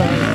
Right.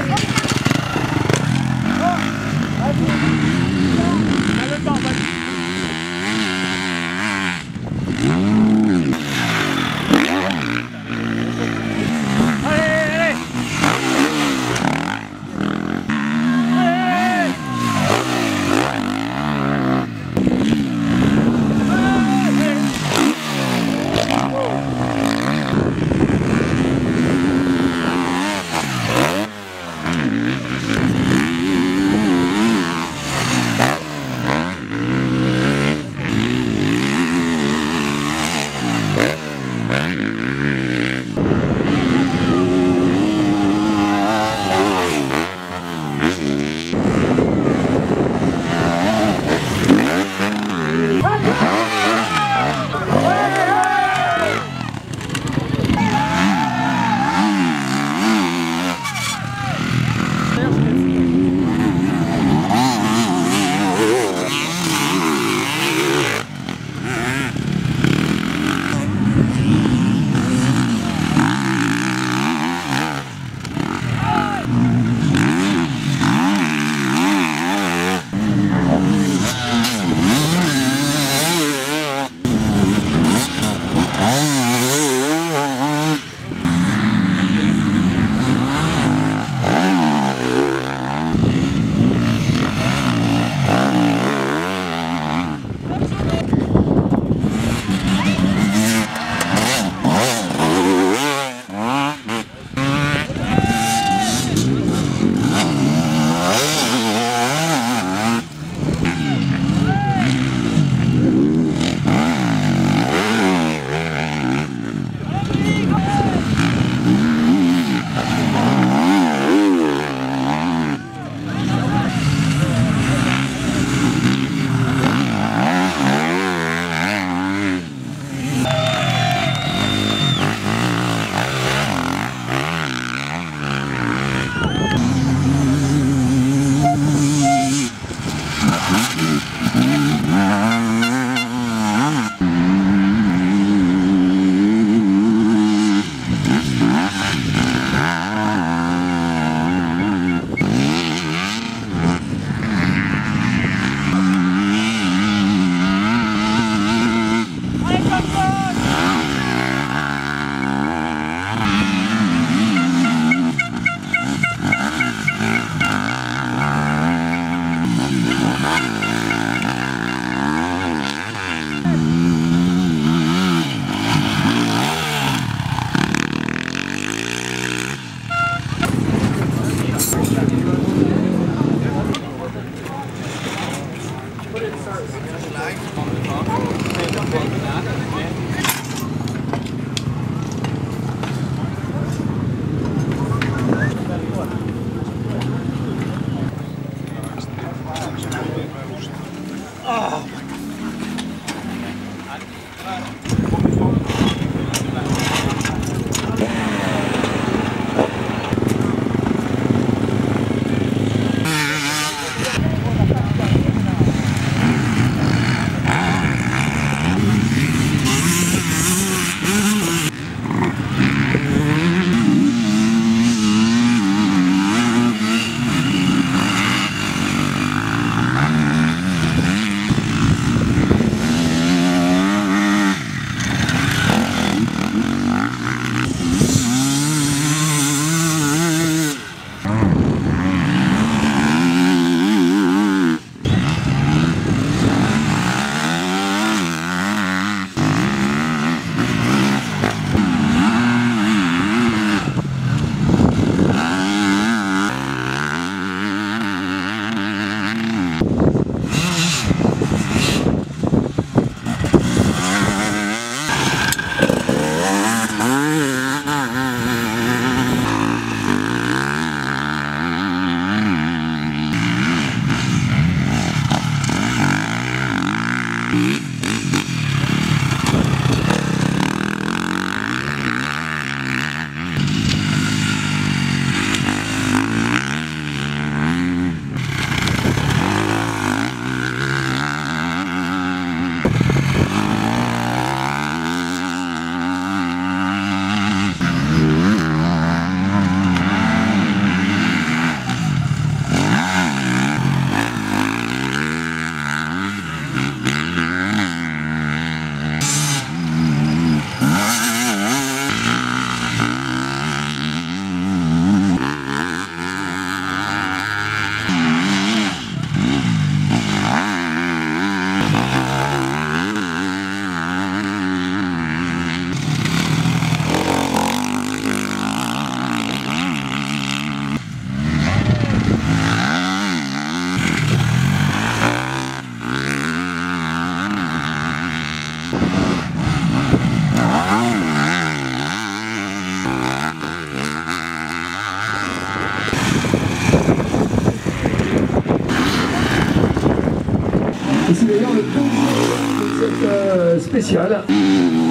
这茄子